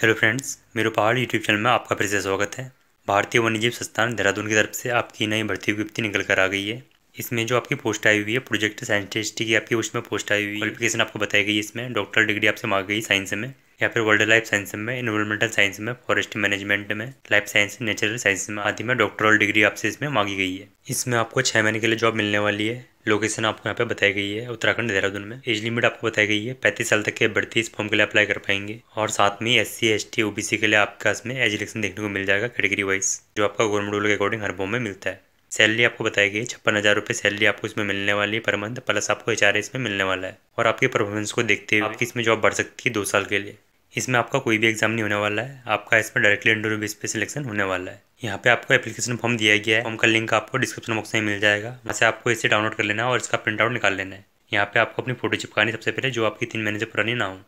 Hello friends, मेरे पहाड़ YouTube channel में आपका फिर से स्वागत है। भारतीय वन्यजीव संस्थान देहरादून की तरफ़ से आपकी नई भर्ती विज्ञप्ति निकल कर आ गई है। इसमें जो आपकी पोस्ट आई हुई है प्रोजेक्ट साइंटिस्ट की आपकी उसमें पोस्ट आई हुई क्वालिफिकेशन आपको बताई गई इसमें। डॉक्टर डिग्री आपसे मांग गई साइंस में, या फिर वर्ल्ड लाइफ साइंस में इन्वायरमेंटल साइंस में फॉरेस्ट मैनेजमेंट में लाइफ साइंस नेचुरल साइंस में, आदि में डॉक्टरल डिग्री आपसे इसमें मांगी गई है। इसमें आपको छः महीने के लिए जॉब मिलने वाली है। लोकेशन आपको यहाँ पे बताई गई है, उत्तराखंड, देहरादून में। एज लिमिट आपको बताई गई है, पैंतीस साल तक के अभ्यर्थी इस फॉर्म के लिए अप्लाई कर पाएँगे। और साथ में S C S T OBC के लिए आपका इसमें एज इलेक्शन देखने को मिल जाएगा कैटेगरी वाइज जो आपका गवर्नमेंट रूल के अकॉर्डिंग हर फॉर्म में मिलता है। सैलरी आपको बताई गई है, छप्पन हज़ार रुपये सैलरी आपको इसमें मिलने वाली है पर मंथ प्लस आपको एच आर इसमें मिलने वाला है। और आपके परफॉर्मेंस को देखते हुए आपकी इसमें जॉब बढ़ सकती है दो साल के लिए। इसमें आपका कोई भी एग्ज़ाम नहीं होने वाला है, आपका इसमें डायरेक्टली इंटरव्यू बेस पे सिलेक्शन होने वाला है। यहाँ पे आपको एप्लीकेशन फॉर्म दिया गया है। फॉर्म का लिंक आपको डिस्क्रिप्शन बॉक्स में मिल जाएगा। वहाँ से आपको इसे डाउनलोड कर लेना है और इसका प्रिंट आउट निकाल लेना है। यहाँ पे आपको अपनी फ़ोटो चिपकानी सबसे पहले, जो आपकी तीन महीने से पुरानी ना हो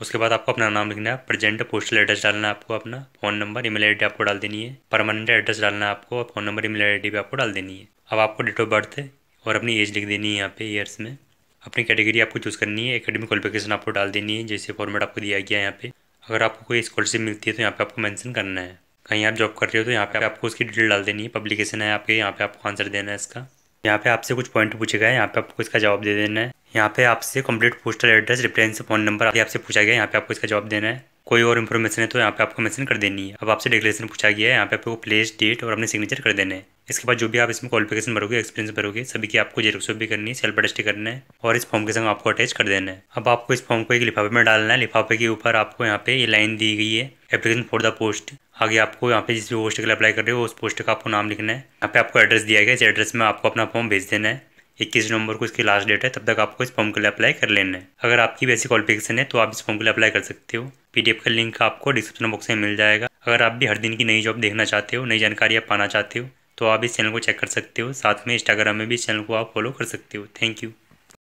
उसके बाद आपको अपना नाम लिखना है प्रेजेंट पोस्टल एड्रेस डालना है आपको अपना फ़ोन नंबर ईमेल आईडी आपको डाल देनी है। परमानेंट एड्रेस डालना है आपको फ़ोन नंबर ईमेल आईडी भी आपको डाल देनी है। अब आपको डेट ऑफ़ बर्थ है और अपनी एज लिख देनी है यहाँ पे ईयर्स में। अपनी कैटेगरी आपको चूज़ करनी है एकेडमिक क्वालिफिकेशन आपको डाल देनी है, जैसे फॉर्मेट आपको दिया गया है यहाँ पे। अगर आपको कोई स्कॉलरशिप मिलती है तो यहाँ पे आपको मेंशन करना है। कहीं आप जॉब कर रहे हो तो यहाँ पे आपको उसकी डिटेल डाल देनी है पब्लिकेशन है आपके, यहाँ पे आपको आंसर देना है इसका। यहाँ पे आपसे कुछ पॉइंट पूछेगा, यहाँ पे आपको इसका जवाब दे देना है। यहाँ पे आपसे complete postal address reference phone number आपसे पूछा गया यहाँ पे आपको इसका जवाब देना है। कोई और इन्फॉर्मेशन है तो यहाँ पे आपको मेंशन कर देनी है। अब आपसे डिक्लेरेशन पूछा गया है, यहाँ पे आपको प्लेस डेट और अपने सिग्नेचर कर देने हैं। इसके बाद जो भी आप इसमें क्वालिफिकेशन भरोगे एक्सपीरियंस भरोगे, सभी की आपको जेरोक्स भी करनी है सेल्फ अटेस्ट करना है और इस फॉर्म के संग आपको अटैच कर देना है। अब आपको इस फॉर्म को एक लिफाफे में डालना है। लिफाफे के ऊपर आपको यहाँ पे ये लाइन दी गई है एप्लीकेशन फॉर द पोस्ट आगे आपको यहाँ पे जिस भी पोस्ट के लिए अप्लाई कर रहे हो, उस पोस्ट का आपको नाम लिखना है। यहाँ पे आपको एड्रेस दिया गया इस एड्रेस में आपको अपना फॉर्म भेज देना है। इक्कीस नवंबर को इसकी लास्ट डेट है, तब तक आपको इस फॉर्म के लिए अप्लाई कर लेना है। अगर आपकी वैसी क्वालिफिकेशन है तो आप इस फॉर्म के लिए अप्लाई कर सकते हो। पीडीएफ का लिंक आपको डिस्क्रिप्शन बॉक्स में मिल जाएगा। अगर आप भी हर दिन की नई जॉब देखना चाहते हो, नई जानकारी आप पाना चाहते हो तो आप इस चैनल को चेक कर सकते हो। साथ में इंस्टाग्राम में भी इस चैनल को आप फॉलो कर सकते हो। Thank you